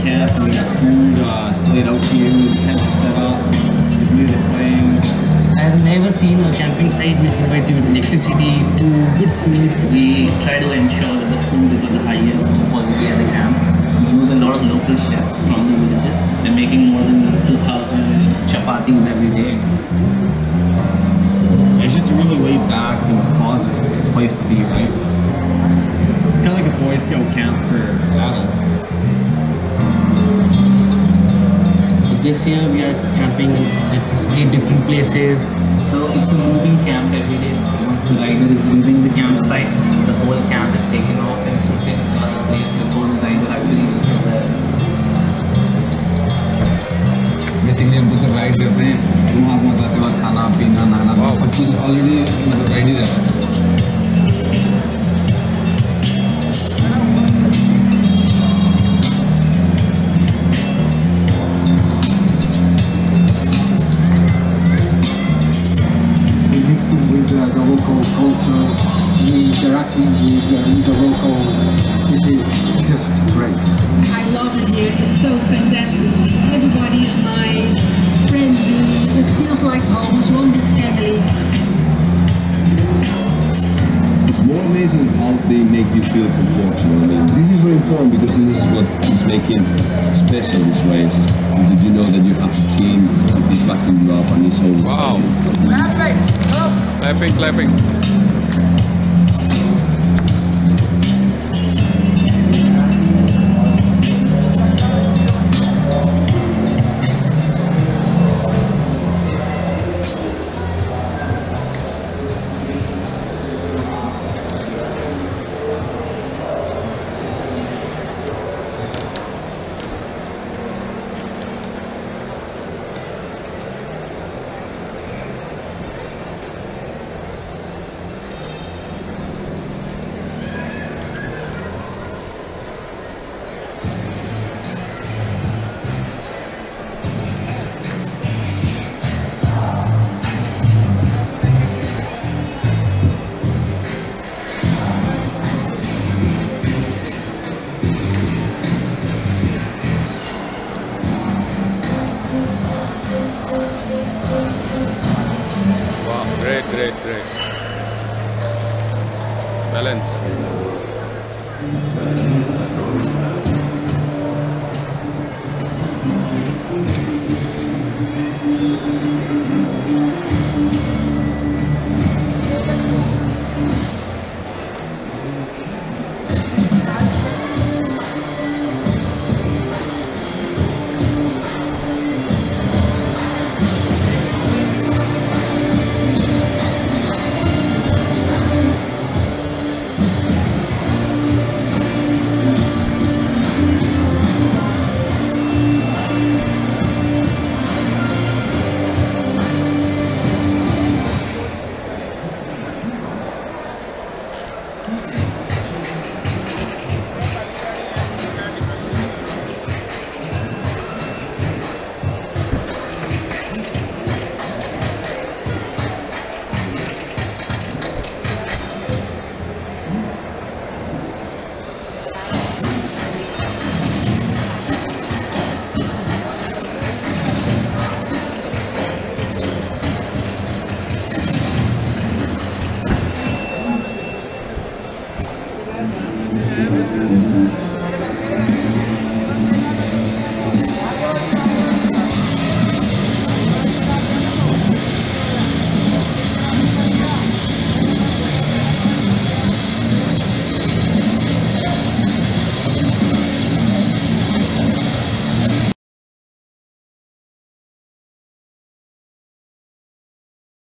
camp and we got food uh, laid out to you, tents set up, there's music playing. I've never seen a camping site which provides you with electricity, food, good food. We try to ensure that the food is of the highest quality at the camps. We use a lot of local chefs from the villages. They're making more than 2,000 chapatis every day. It's just a really laid back and positive place to be, right? It's kind of like a Boy Scout camp for adults. This year we are camping at eight different places. So it's a moving camp every day. So once the rider is leaving the campsite, the whole camp is taken off and put in another place before the rider actually reaches there. Basically हम तो सिर्फ़ ride करते हैं वहाँ वहाँ जाते वक्त खाना पीना नहाना सब कुछ ऑलरेडी मतलब रेडी रहता है local culture, we interacting with, with the locals. This is just great. I love it here. It's so fantastic. Everybody's nice, friendly. It feels like home. It's one big family. It's more amazing how they make you feel comfortable. I mean, this is very important because this is what is making special this race. Is that you know that you have a team that is backing you up and it's always Wow. Clapping, clapping. Great, great, great. Balance.